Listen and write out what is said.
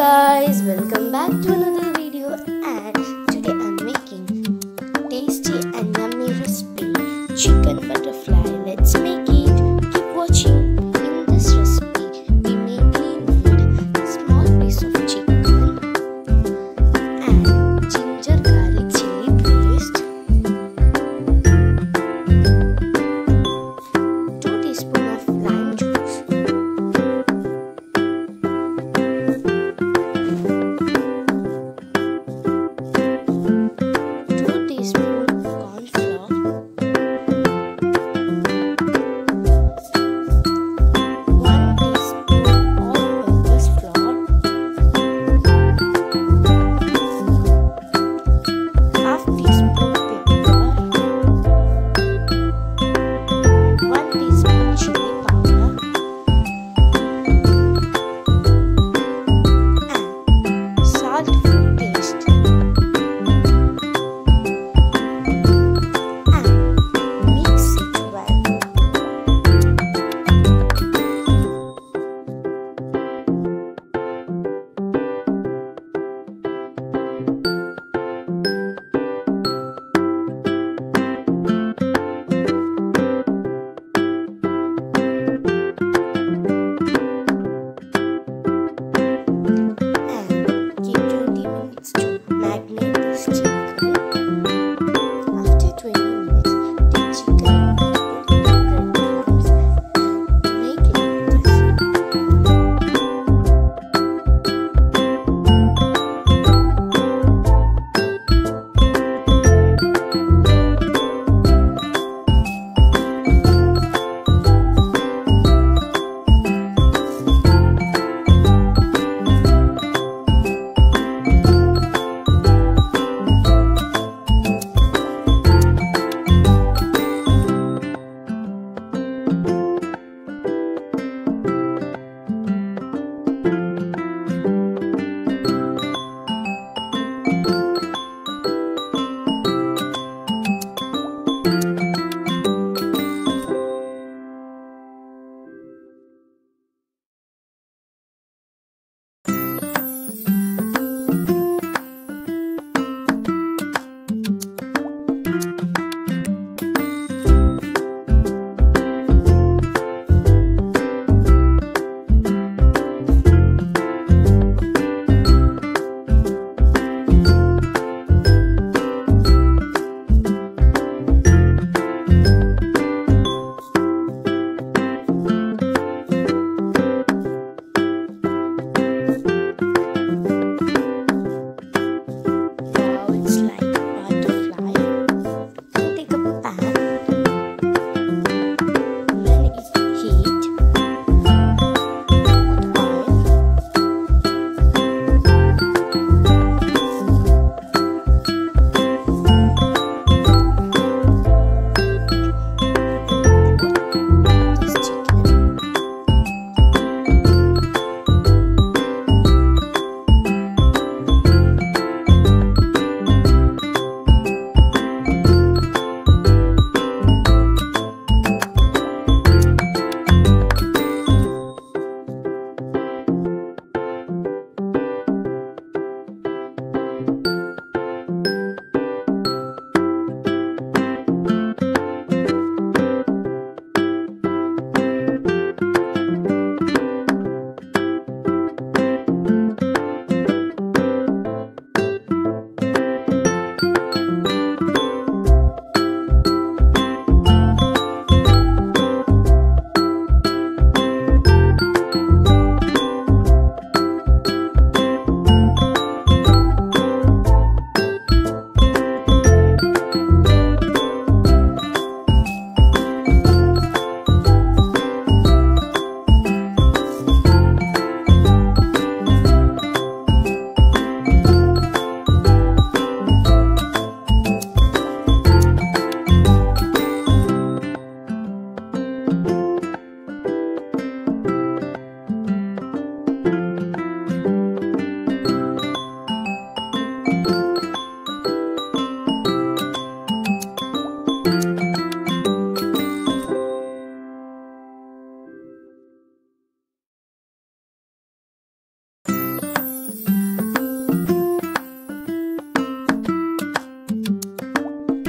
guys, welcome back to another